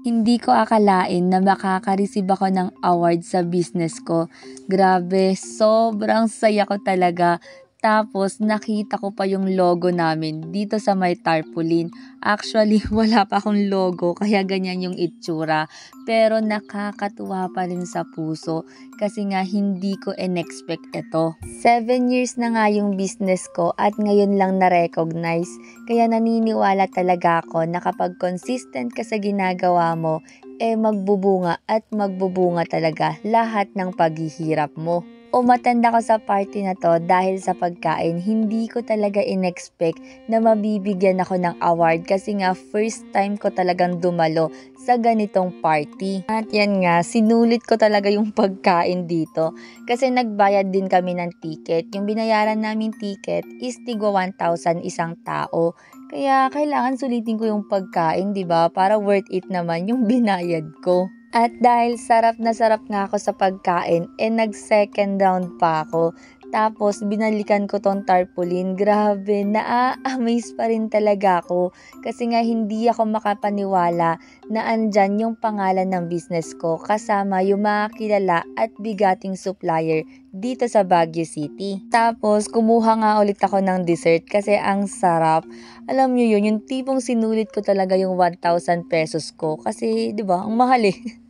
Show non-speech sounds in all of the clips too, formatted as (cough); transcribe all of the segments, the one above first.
Hindi ko akalain na makaka-receive ako ng award sa business ko. Grabe, sobrang saya ko talaga. Tapos nakita ko pa yung logo namin dito sa may tarpaulin. Actually, (laughs) wala pa akong logo kaya ganyan yung itsura. Pero nakakatuwa pa rin sa puso kasi nga hindi ko in-expect ito. 7 years na nga yung business ko at ngayon lang na-recognize. Kaya naniniwala talaga ako na kapag consistent ka sa ginagawa mo, eh magbubunga at magbubunga talaga lahat ng paghihirap mo. Umatanda ko sa party na to dahil sa pagkain, hindi ko talaga in-expect na mabibigyan ako ng award kasi nga first time ko talagang dumalo sa ganitong party. At yan nga, sinulit ko talaga yung (laughs) pagkain dito kasi nagbayad din kami ng ticket. Yung binayaran namin ticket is tigwa 1,000 isang tao. Kaya kailangan sulitin ko yung pagkain, 'di ba? Para worth it naman yung (laughs) binayad ko. At dahil sarap na sarap nga ako sa pagkain, eh nag second round pa ako. Tapos binalikan ko tong tarpaulin. Grabe, na-amaze pa rin talaga ako. Kasi nga hindi ako makapaniwala na andyan yung pangalan ng business ko kasama yung mga kilala at bigating supplier dito sa Baguio City. Tapos kumuha nga ulit ako ng dessert kasi ang sarap. Alam nyo yun, yung tipong sinulit ko talaga yung 1,000 pesos ko kasi 'di ba, ang mahal eh. (laughs)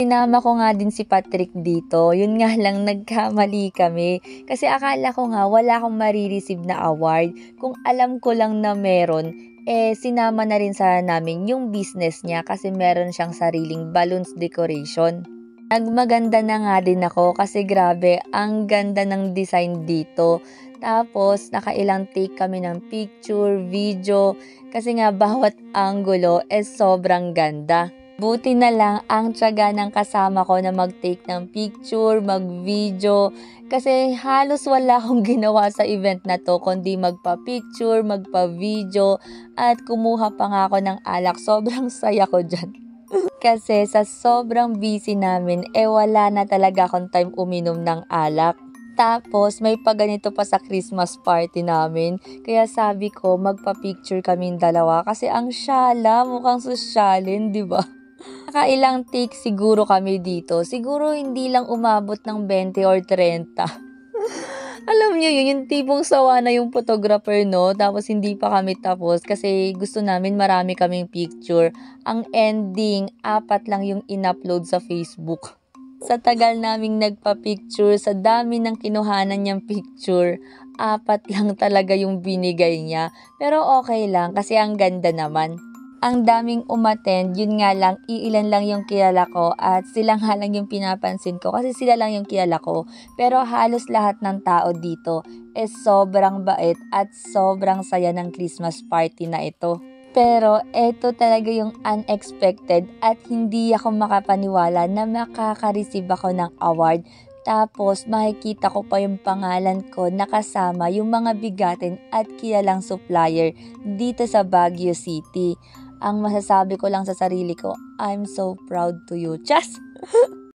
Sinama ko nga din si Patrick dito. Yun nga lang nagkamali kami. Kasi akala ko nga wala akong marireceive na award. Kung alam ko lang na meron, eh sinama na rin sana namin yung business niya kasi meron siyang sariling balloons decoration. Nagmaganda na nga din ako kasi grabe, ang ganda ng design dito. Tapos, nakailang take kami ng picture, video, kasi nga bawat angulo is sobrang ganda. Buti na lang ang tiyaga ng kasama ko na mag-take ng picture, mag-video. Kasi halos wala akong (laughs) ginawa sa event na to, kundi magpa-picture, magpa-video, at kumuha pa nga ako ng alak. Sobrang (laughs) saya ko dyan. (laughs) Kasi sa sobrang busy namin, eh wala na talaga akong time uminom ng alak. Tapos, may paganito pa sa Christmas party namin. Kaya sabi ko, magpa-picture kaming dalawa. Kasi ang syala, mukhang sosyalin, di ba? Nakailang take siguro kami dito. Siguro hindi lang umabot ng 20 or 30. (laughs) Alam niyo yun, yung tipong sawa na yung photographer, no? Tapos hindi pa kami tapos kasi gusto namin marami kaming picture. Ang ending, apat lang yung in-upload sa Facebook. Sa tagal naming nagpa-picture, sa dami ng kinuhanan niyang picture, apat (laughs) lang talaga yung binigay niya. Pero okay lang kasi ang ganda naman ang daming umattend, yun nga lang, iilan lang yung kilala ko at silang halang yung pinapansin ko kasi sila lang yung kilala ko. Pero halos lahat ng tao dito is sobrang bait at sobrang saya ng Christmas party na ito. Pero ito talaga yung unexpected at hindi ako makapaniwala na makaka-receive ako ng award tapos makikita ko pa yung pangalan ko nakasama yung mga bigatin at kilalang supplier dito sa Baguio City. Ang masasabi ko lang sa sarili ko, I'm so proud to you. Just! (laughs)